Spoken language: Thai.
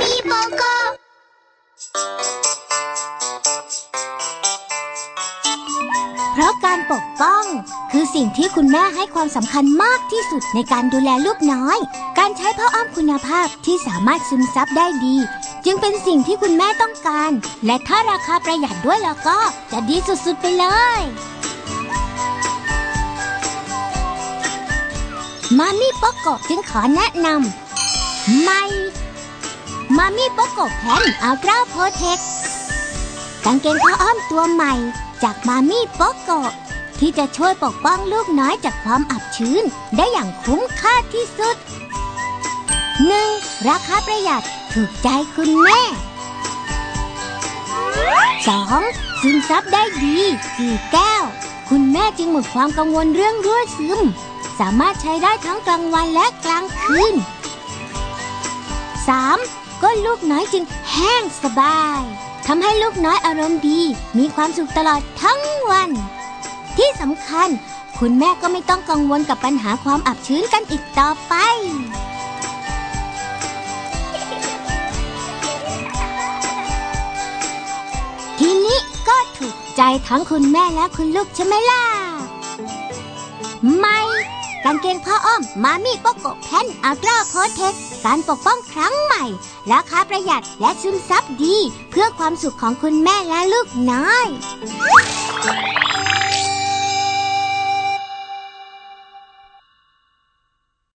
มีโปโกเพราะการปกป้อง คือสิ่งที่คุณแม่ให้ความสำคัญมากที่สุดในการดูแลลูกน้อย การใช้ผ้าอ้อมคุณภาพที่สามารถซึมซับได้ดี จึงเป็นสิ่งที่คุณแม่ต้องการ และถ้าราคาประหยัดด้วยแล้วก็จะดีสุดๆไปเลยมามี่โปโกะจึงขอแนะนำไม่ มามี่โปโกแพนอัลตราโปรเทคกางเกงผ้าอ้อมตัวใหม่จากมามี่โปโกที่จะช่วยปกป้องลูกน้อยจากความอับชื้น ได้อย่างคุ้มค่าที่สุด 1. ราคาประหยัดถูกใจคุณแม่ 2. ซึมซับได้ดีสี่แก้ว คุณแม่จึงหมดความกังวลเรื่องรั่วซึม สามารถใช้ได้ทั้งกลางวันและกลางคืน 3. ก้นลูกน้อยจึงแห้งสบายทำให้ลูกน้อยอารมณ์ดี มีความสุขตลอดทั้งวัน ที่สำคัญ คุณแม่ก็ไม่ต้องกังวลกับปัญหาความอับชื้นกันอีกต่อไปทีนี้ก็ถูกใจทั้งคุณแม่และคุณลูกใช่ไหมล่ะ ไม่ กางเกงผ้าอ้อม มามี่โกโกแพนอัลตราโพเทคการปกป้องครั้งใหม่ ราคาประหยัดและซึมซับดี เพื่อความสุขของคุณแม่และลูกน้อย